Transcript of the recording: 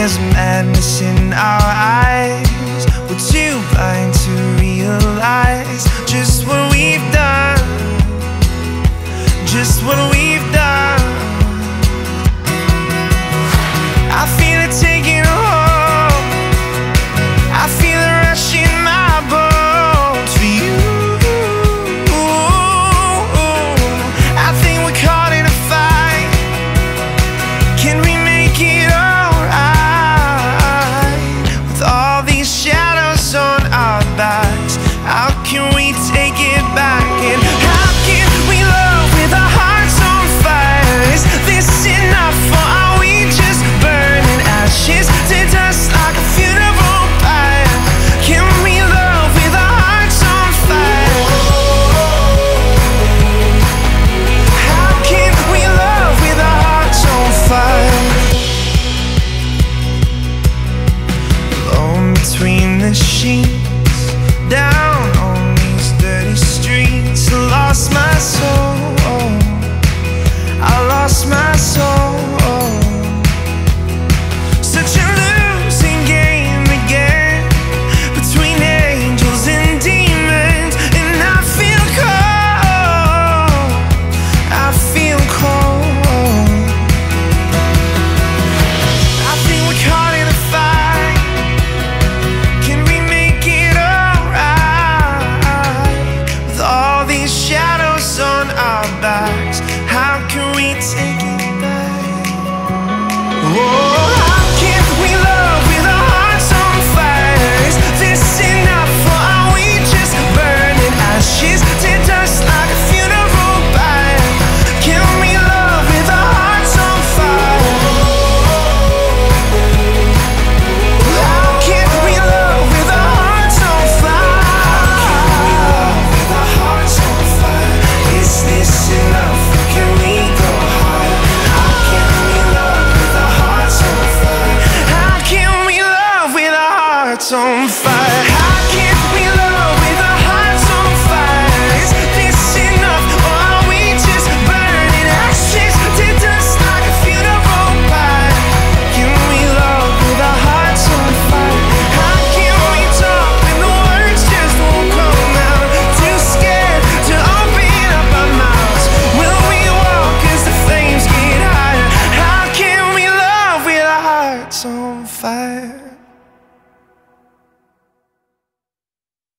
There's madness in our eyes. We're too blind to realize Just what we've done. Just what we've done. Fire?